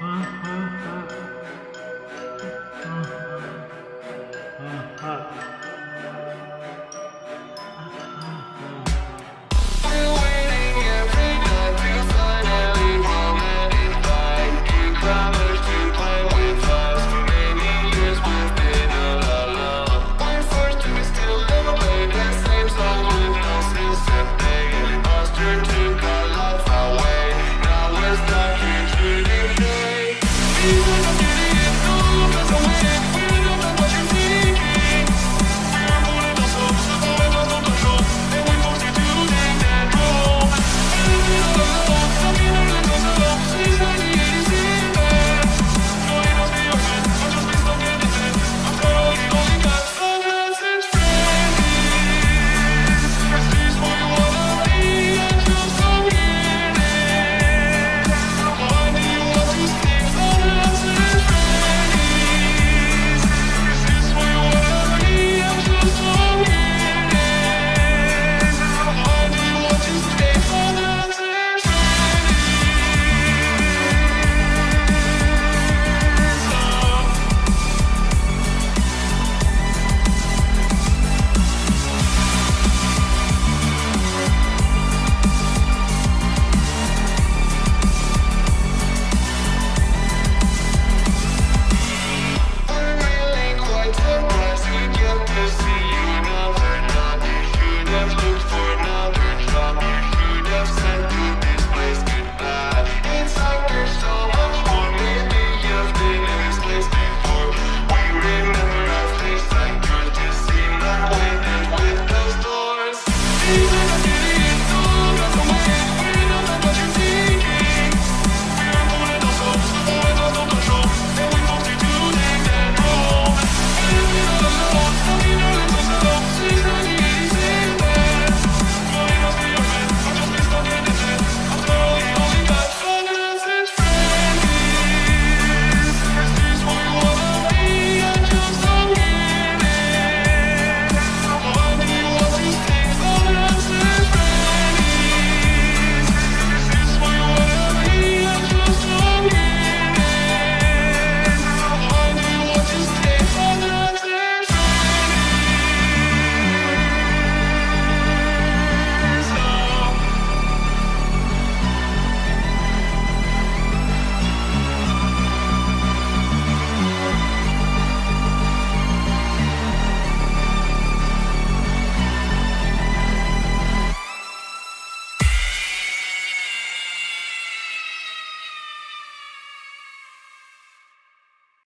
아하. 아하. 아하.